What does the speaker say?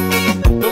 Don't